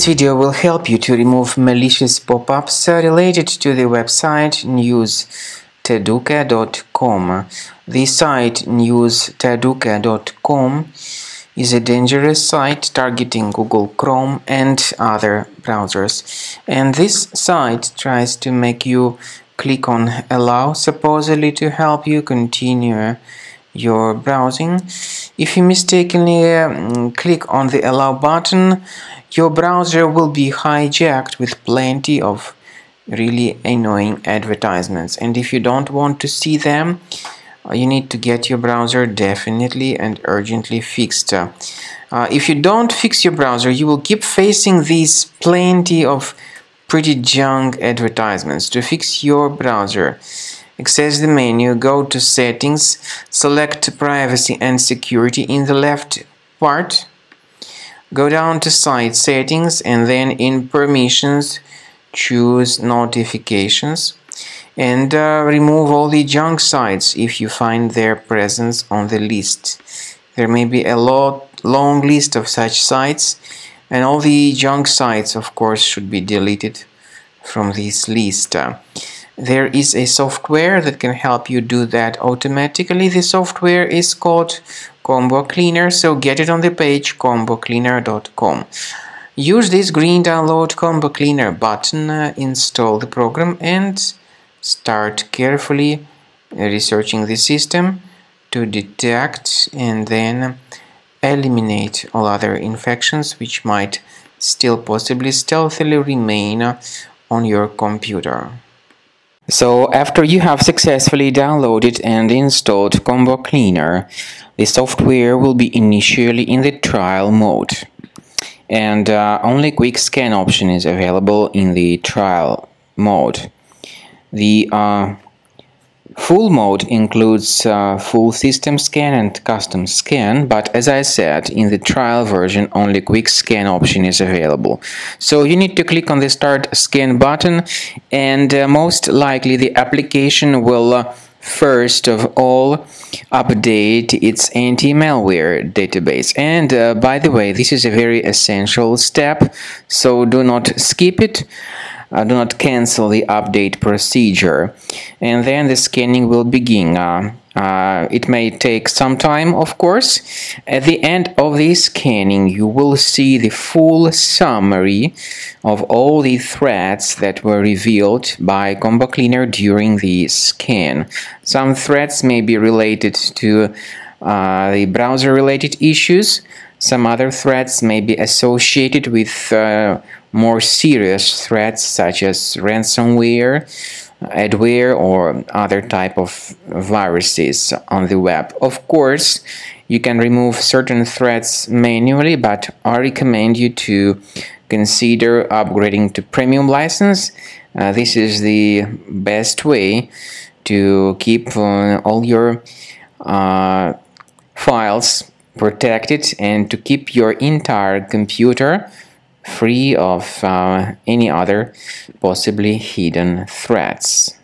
This video will help you to remove malicious pop-ups related to the website news-taduke.com. The site news-taduke.com is a dangerous site targeting Google Chrome and other browsers. And this site tries to make you click on allow supposedly to help you continue your browsing. If you mistakenly um, click on the allow button, your browser will be hijacked with plenty of really annoying advertisements. And if you don't want to see them, uh, you need to get your browser definitely and urgently fixed. Uh, if you don't fix your browser, you will keep facing these plenty of pretty junk advertisements. To fix your browser, access the menu, go to settings, select privacy and security in the left part, go down to site settings and then in permissions choose notifications and uh, remove all the junk sites if you find their presence on the list. There may be a lot, long list of such sites and all the junk sites of course should be deleted from this list. There is a software that can help you do that automatically. The software is called Combo Cleaner, so get it on the page combocleaner.com. Use this green download Combo Cleaner button, uh, install the program and start carefully researching the system to detect and then eliminate all other infections which might still possibly stealthily remain on your computer. So after you have successfully downloaded and installed Combo Cleaner, the software will be initially in the trial mode. And uh, only quick scan option is available in the trial mode. The uh, Full mode includes uh, full system scan and custom scan, but as I said, in the trial version only quick scan option is available. So you need to click on the start scan button and uh, most likely the application will uh, first of all update its anti-malware database and uh, by the way this is a very essential step so do not skip it uh, do not cancel the update procedure and then the scanning will begin uh, uh, it may take some time, of course. At the end of the scanning, you will see the full summary of all the threats that were revealed by Combo Cleaner during the scan. Some threats may be related to uh, the browser-related issues. Some other threats may be associated with uh, more serious threats such as ransomware, adware or other type of viruses on the web. Of course, you can remove certain threats manually, but I recommend you to consider upgrading to premium license. Uh, this is the best way to keep uh, all your uh, files protected and to keep your entire computer free of uh, any other possibly hidden threats.